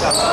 下。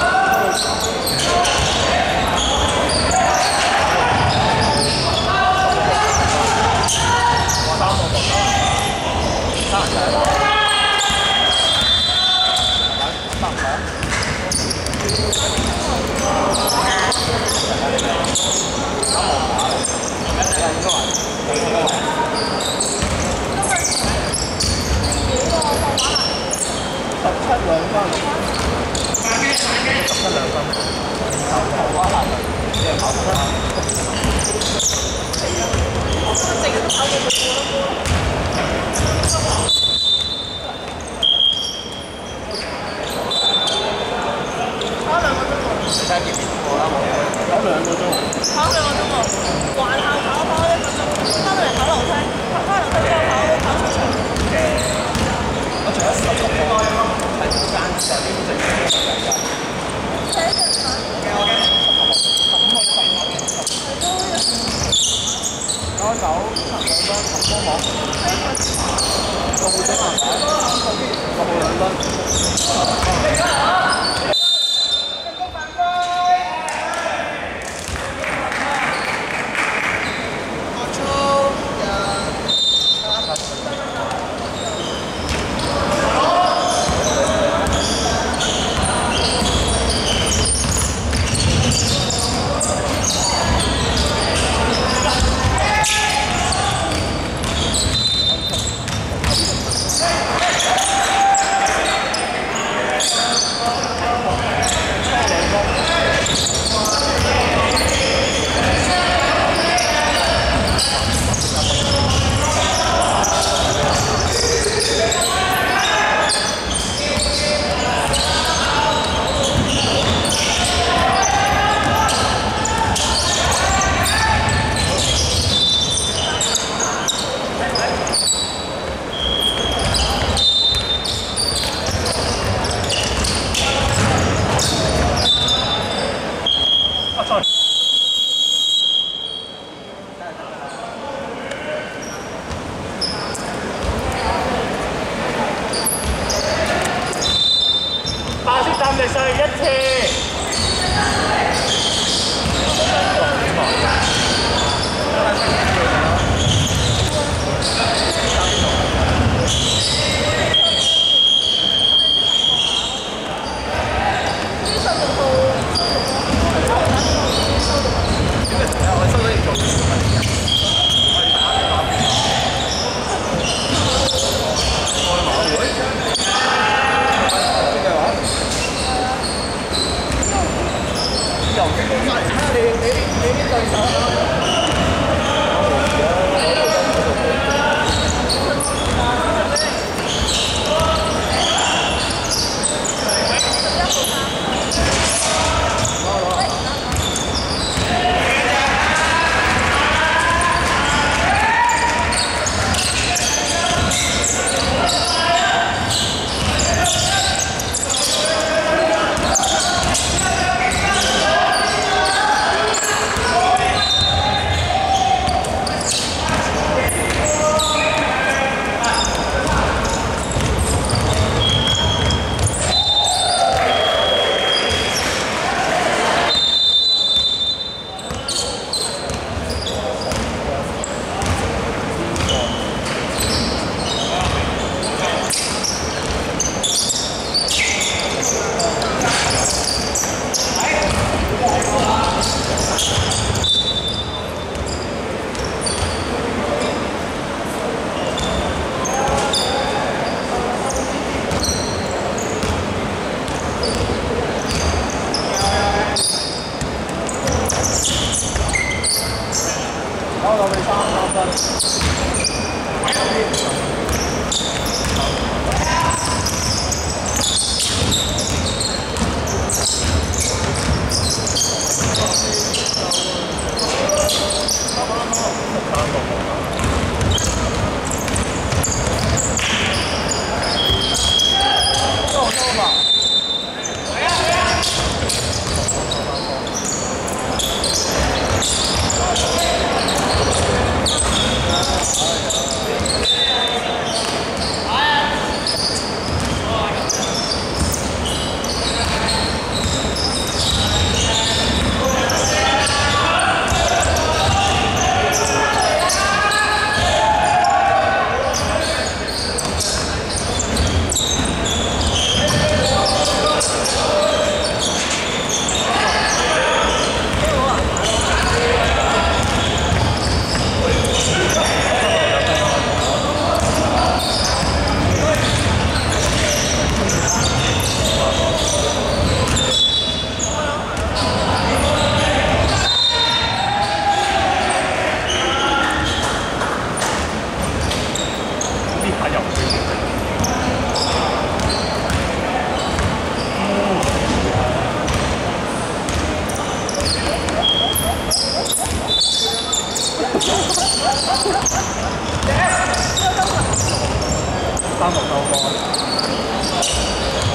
三個收波。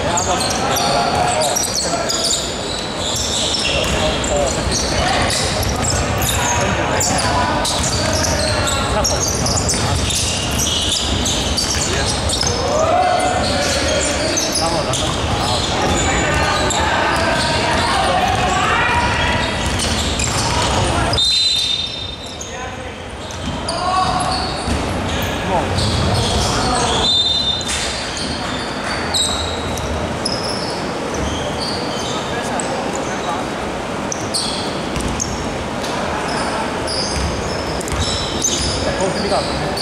啱啱七號。三個。 สวัส